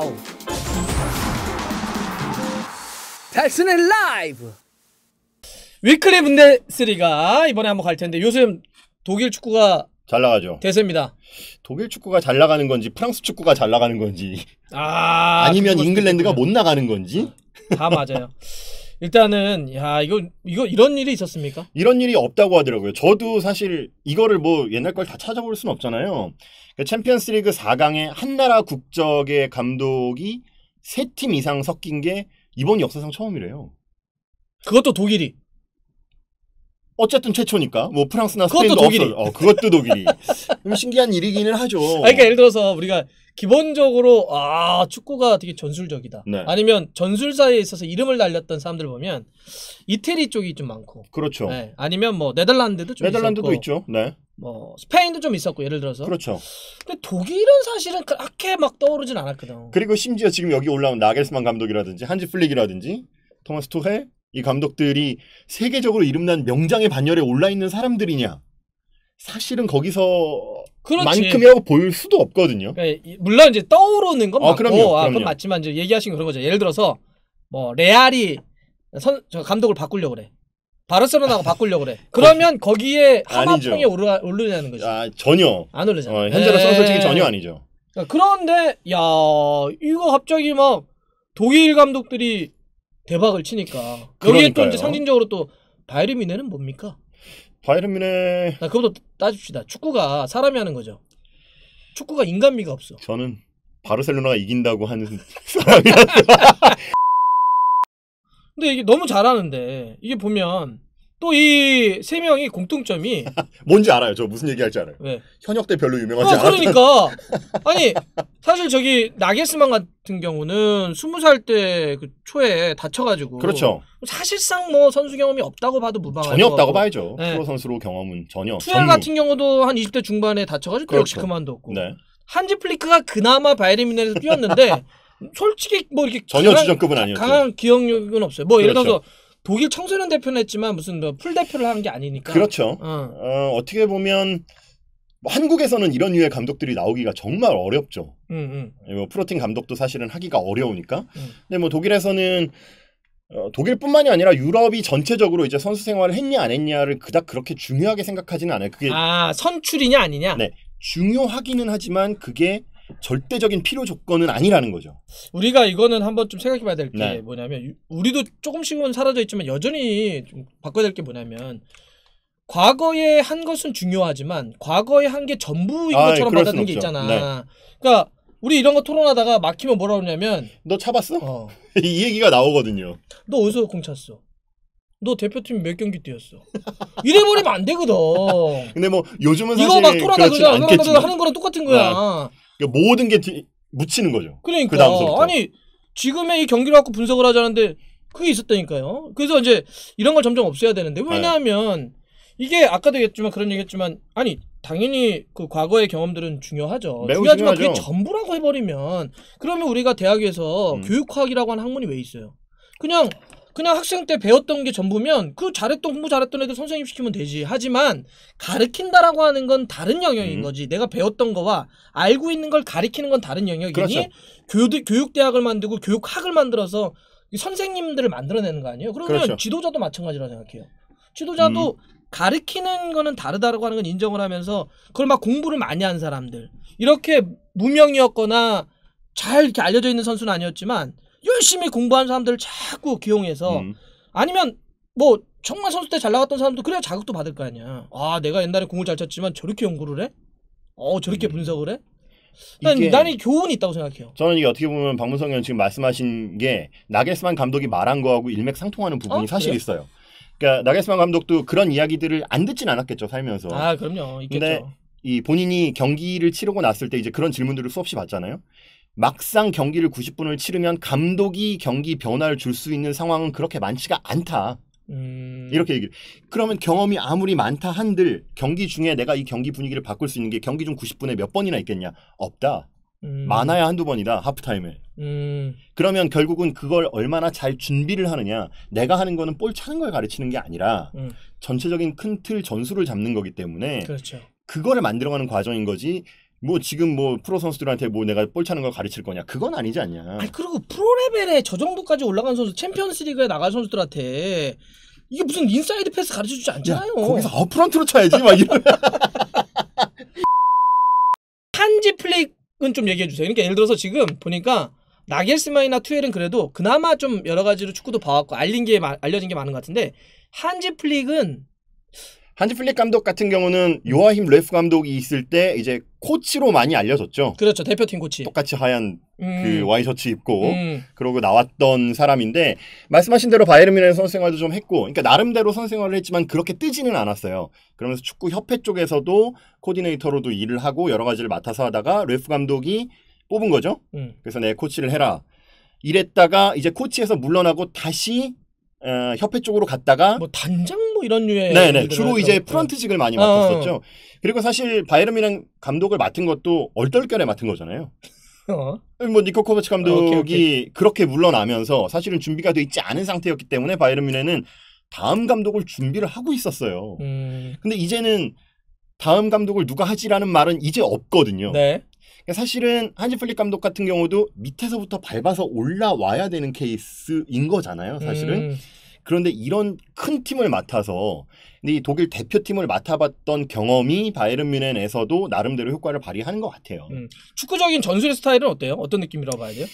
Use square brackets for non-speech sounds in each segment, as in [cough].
와우! 달수네 라이브! weekly 분데스리가 이번에 한번 갈 텐데 요즘 독일 축구가 잘 나가죠. 대세입니다. 독일 축구가 잘 나가는 건지 프랑스 축구가 잘 나가는 건지 아 아니면 잉글랜드가. 못 나가는 건지 다 맞아요. [laughs] 일단은 야 이거 이거 이런 일이 있었습니까? 이런 일이 없다고 하더라고요. 저도 사실 이거를 뭐 옛날 걸 다 찾아볼 수는 없잖아요. 그 챔피언스리그 4강에 한 나라 국적의 감독이 세 팀 이상 섞인 게 이번 역사상 처음이래요. 그것도 독일이. 어쨌든 최초니까 뭐 프랑스나 스페인도 독일이. 없어. 어, 그것도 독일이. [laughs] 좀 신기한 일이기는 하죠. 아, 그러니까 예를 들어서 우리가 기본적으로 아 축구가 되게 전술적이다. 네. 아니면 전술사에 있어서 이름을 날렸던 사람들 보면 이태리 쪽이 좀 많고. 그렇죠. 네. 아니면 뭐 네덜란드도 좀 네덜란드도 있었고, 있죠. 네. 뭐 스페인도 좀 있었고 예를 들어서. 그렇죠. 근데 독일은 사실은 그렇게 막 떠오르진 않았거든. 그리고 심지어 지금 여기 올라온 나겔스만 감독이라든지 한지 플릭이라든지 토마스 투헬 이 감독들이 세계적으로 이름난 명장의 반열에 올라 있는 사람들이냐? 사실은 거기서 그렇지. 만큼이라고 볼 수도 없거든요. 그러니까 이- 물론 이제 떠오르는 건 어, 맞고, 그럼요, 아, 그럼요. 그건 맞지만 이제 얘기하신 그런 거죠. 예를 들어서 뭐 레알이 선, 저 감독을 바꾸려고 그래. 바르셀로나가 바꾸려고 그래. [laughs] 그러면 거기에 아니죠. 하마평에 오르, 오르냐는 거지. 아 전혀 안 오르잖아. 어, 현재로서는 예. 솔직히 전혀 아니죠. 그러니까 그런데 야 이거 갑자기 막 독일 감독들이 대박을 치니까 여기에 또 그러니까요. 이제 상징적으로 또 바이에른 미네는 뭡니까? 바이에른 뮌헨 나 그것도 따집시다. 축구가 사람이 하는 거죠. 축구가 인간미가 없어. 저는 바르셀로나가 이긴다고 하는 [laughs] 사람이라 근데 이게 너무 잘하는데 이게 보면 또 이 세 명이 공통점이 [laughs] 뭔지 알아요. 저 무슨 얘기할지 알아요. 왜? 현역 때 별로 유명하지 어, 않았던 그러니까 [laughs] 아니 사실 저기 나게스만 같은 경우는 스무 살 때 그 초에 다쳐가지고 그렇죠. 사실상 뭐 선수 경험이 없다고 봐도 무방하고 전혀 없다고 봐야죠. 네. 프로 선수로 경험은 전혀. 투엘 전무. 같은 경우도 한 20대 중반에 다쳐가지고 또 역시 그렇죠. 그만뒀고 네. 한지 플리크가 그나마 바이에른 뮌헨에서 뛰었는데 [laughs] 솔직히 뭐 이렇게 전혀 강한- 주전급은 아니었죠. 강한 기억력은 없어요. 뭐 예를 그렇죠. 들어서 독일 청소년 대표는 했지만 무슨 뭐풀 대표를 하는 게 아니니까. 그렇죠. 어. 어, 어떻게 보면 뭐 한국에서는 이런 류의 감독들이 나오기가 정말 어렵죠. 응, 응. 뭐 프로팀 감독도 사실은 하기가 어려우니까. 음. 근데 뭐 독일에서는 어, 독일뿐만이 아니라 유럽이 전체적으로 이제 선수 생활을 했냐 안 했냐를 그닥 그렇게 중요하게 생각하지는 않아요. 그게 아 선출이냐 아니냐. 네. 중요하기는 하지만 그게 절대적인 필요 조건은 아니라는 거죠. 우리가 이거는 한번 좀 생각해 봐야 될 게 네. 뭐냐면 유- 우리도 조금씩은 사라져 있지만 여전히 좀 바꿔야 될 게 뭐냐면 과거에 한 것은 중요하지만 과거에 한 게 전부인 아이, 것처럼 그럴 받아들이는 게. 있잖아. 그러니까 우리 이런 거 토론하다가 막히면 뭐라 그러냐면 너 차봤어? 어, [laughs] 이 얘기가 나오거든요. 너 어디서 공 찼어? 너 대표팀 몇 경기 뛰었어? 이래버리면 안 되거든. [laughs] 근데 뭐 요즘은 이거 막 토론하다 않겠지만 하는 거랑 똑같은 거야. 그러니까 모든 게 뒤- 묻히는 거죠. 그러니까 그 다음서부터. 아니 지금의 이 경기를 갖고 분석을 하자는데 그게 있었다니까요. 그래서 이제 이런 걸 점점 없애야 되는데 왜냐하면 이게 아까도 얘기했지만 그런 얘기했지만 아니 당연히 그 과거의 경험들은 중요하죠. 매우 중요하지만 그게 중요하죠. 전부라고 해버리면 그러면 우리가 대학에서 음. 교육학이라고 하는 학문이 왜 있어요? 그냥 그냥 학생 때 배웠던 게 전부면 그 잘했던 공부 잘했던 애들 선생님 시키면 되지. 하지만 가르친다라고 하는 건 다른 영역인 음. 거지. 내가 배웠던 거와 알고 있는 걸 가르치는 건 다른 영역이니 그렇죠. 교육 교육대학을 만들고 교육학을 만들어서 이 선생님들을 만들어내는 거 아니에요? 그러면 그렇죠. 음. 지도자도 마찬가지라 생각해요. 지도자도 가르치는 거는 다르다고 하는 건 인정을 하면서 그걸 막 공부를 많이 한 사람들 이렇게 무명이었거나 잘 이렇게 알려져 있는 선수는 아니었지만 열심히 공부한 사람들을 자꾸 기용해서 음. 아니면 뭐 정말 선수 때 잘 나갔던 사람도 그래야 자극도 받을 거 아니야. 아 내가 옛날에 공을 잘 쳤지만 저렇게 연구를 해? 어 저렇게 음. 분석을 해? 난 이게- 나는 교훈이 있다고 생각해요. 저는 이게 어떻게 보면 박문성 의원 지금 말씀하신 게 나겔스만 감독이 말한 거하고 일맥상통하는 부분이 어? 사실 그래요? 있어요. 그러니까 나겔스만 감독도 그런 이야기들을 안 듣진 않았겠죠 살면서. 아 그럼요 있겠죠. 근데 이 본인이 경기를 치르고 났을 때 이제 그런 질문들을 수없이 받잖아요. 막상 경기를 90분을 치르면 감독이 경기 변화를 줄 수 있는 상황은 그렇게 많지가 않다. 음... 이렇게 얘기를. 그러면 경험이 아무리 많다 한들 경기 중에 내가 이 경기 분위기를 바꿀 수 있는 게 경기 중 90분에 몇 번이나 있겠냐? 없다. 음... 많아야 한두 번이다. 하프타임에. 음... 그러면 결국은 그걸 얼마나 잘 준비를 하느냐. 내가 하는 거는 볼 차는 걸 가르치는 게 아니라 음. 전체적인 큰 틀 전술을 잡는 거기 때문에 그렇죠. 그거를 만들어가는 과정인 거지. 뭐 지금 뭐 프로 선수들한테 뭐 내가 볼 차는 걸 가르칠 거냐 그건 아니지 않냐. 아니 그리고 프로 레벨에 저 정도까지 올라간 선수 챔피언스리그에 나갈 선수들한테 이게 무슨 인사이드 패스 가르쳐 주지 야, 않잖아요. 거기서 아웃프런트로 쳐야지 막 이런. [laughs] 한지 플릭은 좀 얘기해 주세요. 그러니까 예를 들어서 지금 보니까 나겔스만이나 투헬은 그래도 그나마 좀 여러 가지로 축구도 봐왔고 알린 게 마- 알려진 게 많은 것 같은데 한지 플릭은 한지 플릭 감독 같은 경우는 요아힘 뢰프 감독이 있을 때 이제 코치로 많이 알려졌죠. 그렇죠 대표팀 코치. 똑같이 하얀 음, 그 와이셔츠 입고 음, 그러고 나왔던 사람인데 말씀하신 대로 바이에른 뮌헨 선수 생활도 좀 했고 그러니까 나름대로 선수 생활을 했지만 그렇게 뜨지는 않았어요. 그러면서 축구 협회 쪽에서도 코디네이터로도 일을 하고 여러 가지를 맡아서 하다가 뢰프 감독이 뽑은 거죠. 음. 그래서 내 코치를 해라. 이랬다가 이제 코치에서 물러나고 다시 어, 협회 쪽으로 갔다가 뭐 단장 뭐 이런 류의 네네 일들을 주로. 이제 프런트직을 많이 어, 맡았었죠. 그리고 사실 뮌헨 감독을 맡은 것도 얼떨결에 맡은 거잖아요. 어. 뭐 니코 코바치 감독이 오케이, 오케이. 그렇게 물러나면서 사실은 준비가 돼 있지 않은 상태였기 때문에 바이에른 뮌헨은 다음 감독을 준비를 하고 있었어요. 음, 근데 이제는 다음 감독을 누가 하지라는 말은 이제 없거든요. 네. 그러니까 사실은 한지 플릭 감독 같은 경우도 밑에서부터 밟아서 올라와야 되는 케이스인 거잖아요. 사실은. 음, 그런데 이런 큰 팀을 맡아서 근데 이 독일 대표팀을 맡아봤던 경험이 바이에른 뮌헨에서도 나름대로 효과를 발휘하는 것 같아요. 음. 축구적인 전술의 스타일은 어때요? 어떤 느낌이라고 봐야 돼요?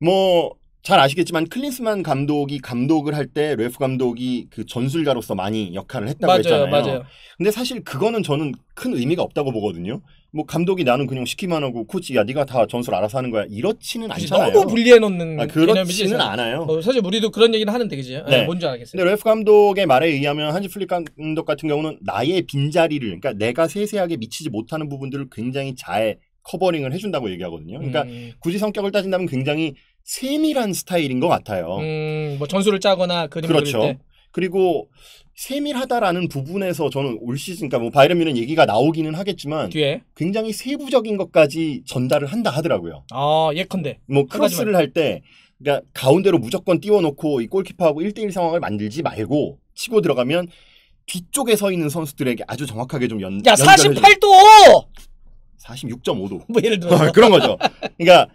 뭐 잘 아시겠지만 클린스만 감독이 감독을 할 때 뢰프 감독이 그 전술가로서 많이 역할을 했다고 맞아요, 했잖아요. 맞아요. 근데 사실 그거는 저는 큰 의미가 없다고 보거든요. 뭐 감독이 나는 그냥 시키기만 하고 코치 야 네가 다 전술 알아서 하는 거야 이렇지는 않잖아요. 너무 분리해 놓는 아. 그렇지는 않아요. 뭐 사실 우리도 그런 얘기는 하는데 그지? 네. 뭔지 알겠어요. 근데 뢰프 감독의 말에 의하면 한지 플릭 감독 같은 경우는 나의 빈자리를 그러니까 내가 세세하게 미치지 못하는 부분들을 굉장히 잘 covering을 해준다고 얘기하거든요. 그러니까 음, 굳이 성격을 따진다면 굉장히 세밀한 스타일인 것 같아요. 음, 뭐 전술을 짜거나 그림을 그렇죠. 그릴 때. 그리고 세밀하다라는 부분에서 저는 올 시즌 그러니까 뭐 뮌헨 얘기가 나오기는 하겠지만 뒤에 굉장히 세부적인 것까지 전달을 한다 하더라고요. 아 예컨대 뭐한 크로스를 할 때 그러니까 가운데로 무조건 띄워놓고 이 골키퍼하고 1대1 상황을 만들지 말고 치고 들어가면 뒤쪽에 서 있는 선수들에게 아주 정확하게 좀 연, 야 연결해줘. 48도 46.5도 뭐 예를 들어서 [laughs] 그런 거죠. 그러니까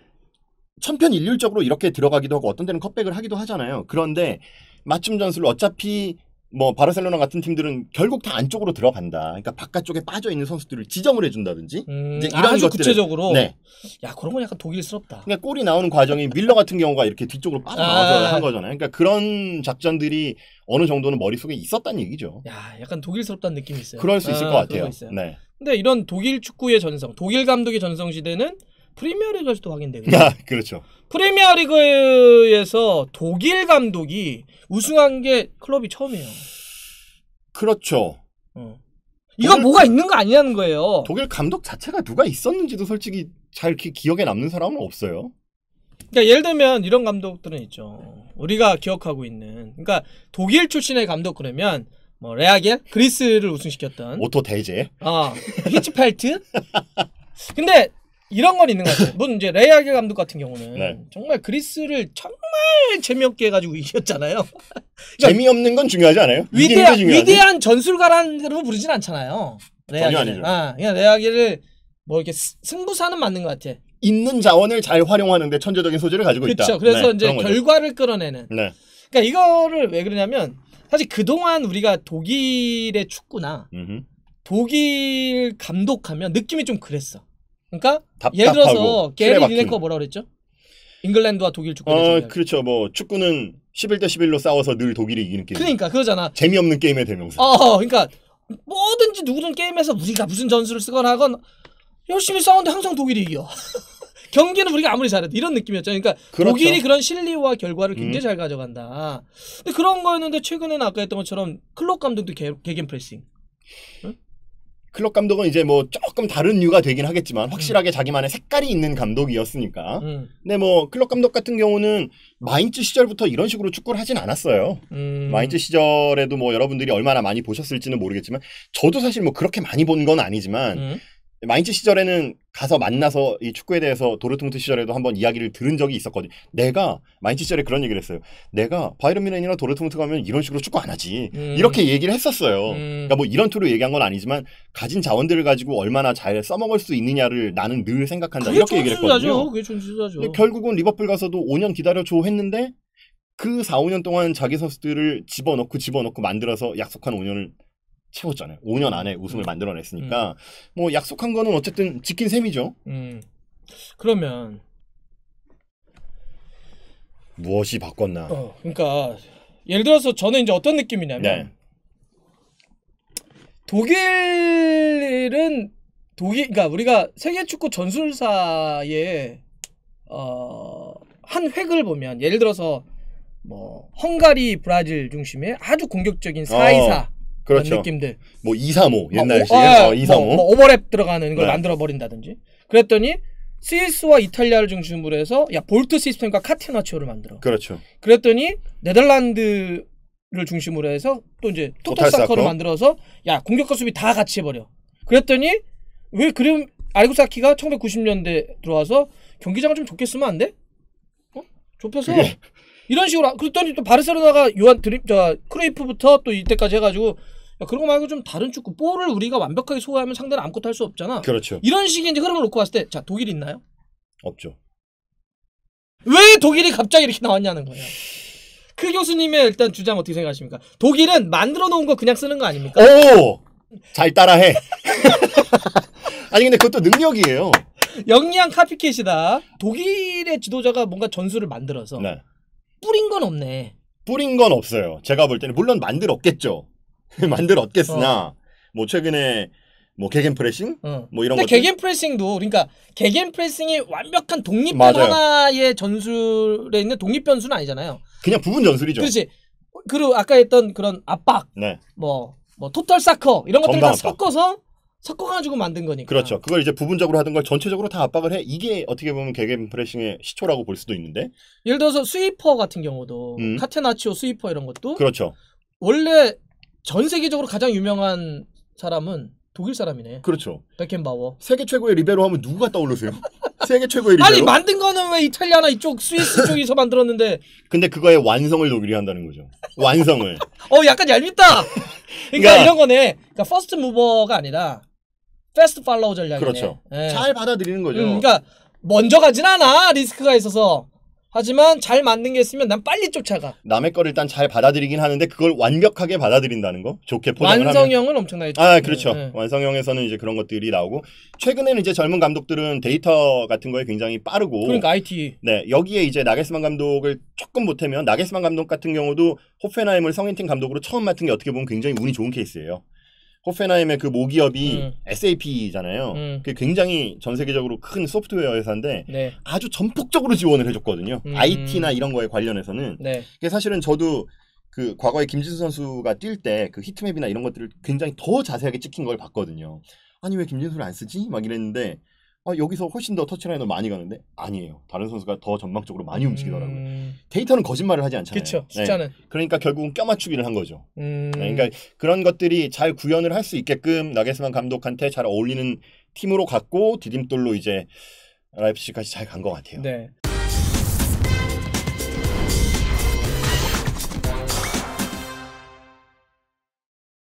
천편일률적으로 이렇게 들어가기도 하고 어떤 데는 컵백을 하기도 하잖아요. 그런데 맞춤 전술로 어차피 뭐 바르셀로나 같은 팀들은 결국 다 안쪽으로 들어간다. 그러니까 바깥쪽에 빠져 있는 선수들을 지정을 해준다든지. 음, 이제 아, 이런 아주 것들을- 구체적으로 네. 야 그런 건 약간 독일스럽다 그러니까 골이 나오는 과정이 밀러 같은 경우가 이렇게 뒤쪽으로 빠져나와서 아. 한 거잖아요. 그러니까 그런 작전들이 어느 정도는 머릿속에 있었다는 얘기죠. 야 약간 독일스럽다는 느낌이 있어요 그럴 수 있을 아, 것 같아요. 네. 근데 이런 독일 축구의 전성 독일 감독의 전성 시대는 프리미어리그에서도 확인되고 아, 그렇죠. 프리미어리그에서 독일 감독이 우승한 게 클롭이 처음이에요 그렇죠. 어. 이거 독일- 뭐가 있는 거 아니냐는 거예요 독일 감독 자체가 누가 있었는지도 솔직히 잘 이렇게 기억에 남는 사람은 없어요. 그러니까 예를 들면 이런 감독들은 있죠. 우리가 기억하고 있는. 그러니까 독일 출신의 감독 그러면 뭐 레하겔 그리스를 우승시켰던 오토 대제. 아 히츠펠트. [laughs] 근데 이런 건 있는 것 같아요. 물론 이제 레아겔 감독 같은 경우는 네. 정말 그리스를 정말 재미없게 해가지고 이겼잖아요. [laughs] 재미없는 건 중요하지 않아요? 위대한. 위대한 전술가라고 부르진 않잖아요. 레아겔을. 아니죠. 아, 그냥 레아겔을 뭐 이렇게 스- 승부사는 맞는 것 같아. 있는 자원을 잘 활용하는데 천재적인 소질을 가지고 있다. 그렇죠. 그래서 네, 이제. 결과를 끌어내는. 네. 그러니까 이거를 왜 그러냐면 사실 그동안 우리가 독일의 축구나 음흠. 독일 감독하면 느낌이 좀 그랬어. 그러니까 답답하고 예를 들어서 게리 리네커 박힌. 뭐라 그랬죠? 잉글랜드와 독일 축구 어. 그렇죠. 뭐 축구는 11대 11로 싸워서 늘 독일이 이기는 게임. 그러니까 그러잖아. 재미없는 게임의 대명사. 어, 그러니까 뭐든지 누구든 게임에서 우리가 무슨 전술을 쓰거나 하건 열심히 싸우는데 항상 독일이 이겨. [laughs] 경기는 우리가 아무리 잘해도 이런 느낌이었죠. 그러니까 그렇죠. 독일이 그런 실리와 결과를 굉장히 음. 잘 가져간다. 근데 그런 거였는데 최근에는 아까 했던 것처럼 클럽 감독도 개, 개겐 프레싱. 클럽 감독은 이제 뭐 조금 다른 이유가 되긴 하겠지만 확실하게 자기만의 색깔이 있는 감독이었으니까. 음, 근데 뭐 클럽 감독 같은 경우는 마인츠 시절부터 이런 식으로 축구를 하진 않았어요. 음. 마인츠 시절에도 뭐 여러분들이 얼마나 많이 보셨을지는 모르겠지만 저도 사실 뭐 그렇게 많이 본 건 아니지만 음. 마인츠 시절에는 가서 만나서 이 축구에 대해서 도르트문트 시절에도 한번 이야기를 들은 적이 있었거든요. 내가 마인츠 시절에 그런 얘기를 했어요. 내가 바이런 뮌헨이나 도르트문트 가면 이런 식으로 축구 안 하지. 음. 이렇게 얘기를 했었어요. 음. 그러니까 뭐 이런 투로 얘기한 건 아니지만 가진 자원들을 가지고 얼마나 잘 써먹을 수 있느냐를 나는 늘 생각한다. 이렇게 얘기를. 했거든요. 그게. 근데 결국은 리버풀 가서도 5년 기다려줘 했는데 그 4, 5년 동안 자기 선수들을 집어넣고 집어넣고 만들어서 약속한 5년을 채웠잖아요. 5년 안에 우승을 음. 만들어냈으니까 뭐 약속한 거는 어쨌든 지킨 셈이죠. 음. 그러면 무엇이 바꿨나? 어, 그러니까 예를 들어서 저는 이제 어떤 느낌이냐면 네. 독일은 독일 그러니까 우리가 세계 축구 전술사의 어 한 획을 보면 예를 들어서 뭐 헝가리, 브라질 중심의 아주 공격적인 4-2-4 그렇죠. 느낌들 뭐 2, 3, 5 뭐, 옛날식의 어, 어, 2, 3, 5. 뭐, 뭐 오버랩 들어가는 걸 네. 만들어 버린다든지 그랬더니 스위스와 이탈리아를 중심으로 해서 야 볼트 시스템과 카테나치오를 만들어 그렇죠. 그랬더니 네덜란드를 중심으로 해서 또 이제 total soccer를 soccer. 만들어서 야 공격과 수비 다 같이 해버려. 그랬더니 왜 그럼 아리고 사키가 1990년대 들어와서 경기장을 좀 좁게 쓰면 안 돼? 어? 좁혀서 그게- 이런 식으로 하- 그랬더니 또 바르셀로나가 요한 드림 저 크루이프부터 또 이때까지 해가지고 야 그런 거 말고 좀 다른 축구 볼을 우리가 완벽하게 소화하면 상대는 아무것도 할 수 없잖아. 그렇죠. 이런 식의 이제 흐름을 놓고 봤을 때 자 독일 있나요? 없죠. 왜 독일이 갑자기 이렇게 나왔냐는 거야. 크 교수님의 일단 주장 어떻게 생각하십니까? 독일은 만들어 놓은 거 그냥 쓰는 거 아닙니까? 오! 잘 따라해. [laughs] 아니 근데 그것도 능력이에요. 영리한 카피캣이다. 독일의 지도자가 뭔가 전술을 만들어서 네. 뿌린 건 없네. 뿌린 건 없어요. 제가 볼 때는 물론 만들었겠죠. [laughs] 만들었겠으나 뭐 최근에 뭐 게겐 프레싱 어. 뭐 이런 근데 것들 게겐 프레싱도 그러니까 게겐 프레싱이 완벽한 독립된 맞아요. 하나의 전술에 있는 독립 변수는 아니잖아요. 그냥 부분 전술이죠. 그렇지. 그리고 아까 했던 그런 압박, 네. 뭐, 뭐 total soccer 이런 것들을 다. 섞어서 섞어가지고 만든 거니까. 그렇죠. 그걸 이제 부분적으로 하던 걸 전체적으로 다 압박을 해. 이게 어떻게 보면 게겐 프레싱의 시초라고 볼 수도 있는데. 예를 들어서 스위퍼 같은 경우도 음. 카테나치오 스위퍼 이런 것도 그렇죠. 원래 전 세계적으로 가장 유명한 사람은 독일 사람이네. 그렇죠. 베켄바워. 세계 최고의 리베로 하면 누가 떠오르세요? [laughs] 세계 최고의 리베로? 아니 만든 거는 왜 이탈리아나 이쪽 스위스 [laughs] 쪽에서 만들었는데 근데 그거의 완성을 독일이 한다는 거죠. 완성을. [laughs] 어 약간 얄밉다. 그러니까, 그러니까- 이런 거네. 그러니까 first mover가 아니라 fast follow 전략이네. 그렇죠. 예. 잘 받아들이는 거죠. 음, 그러니까 먼저 가진 않아 리스크가 있어서. 하지만 잘 만든 게 있으면 난 빨리 쫓아가. 남의 거를 일단 잘 받아들이긴 하는데 그걸 완벽하게 받아들인다는 거. 좋게 포장을 하면. 완성형은 엄청나게. 아, 좋- 그렇죠. 예, 예. 완성형에서는 이제 그런 것들이 나오고 최근에는 이제 젊은 감독들은 데이터 같은 거에 굉장히 빠르고 그러니까 IT. 네, 여기에 이제 나게스만 감독을 조금 보태면 나게스만 감독 같은 경우도 호펜하임을 성인팀 감독으로 처음 맡은 게 어떻게 보면 굉장히 운이 좋은 케이스예요. 호펜하임의 그 모기업이 음. SAP잖아요. 음. 그게 굉장히 전 세계적으로 큰 소프트웨어 회사인데 네. 아주 전폭적으로 지원을 해줬거든요. 음. IT나 이런 거에 관련해서는. 네. 그게 사실은 저도 그 과거에 김진수 선수가 뛸 때 그 히트맵이나 이런 것들을 굉장히 더 자세하게 찍힌 걸 봤거든요. 아니 왜 김진수를 안 쓰지? 막 이랬는데 아, 여기서 훨씬 더 터치라인으로 많이 가는데 아니에요. 다른 선수가 더 전망적으로 많이 움직이더라고요. 음, 데이터는 거짓말을 하지 않잖아요. 네. 숫자는. 그러니까 결국은 껴맞추기를 한 거죠. 음. 네, 그러니까 그런 것들이 잘 구현을 할 수 있게끔 나게스만 감독한테 잘 어울리는 팀으로 갔고 디딤돌로 이제 라이프치까지 잘 간 것 같아요. 네.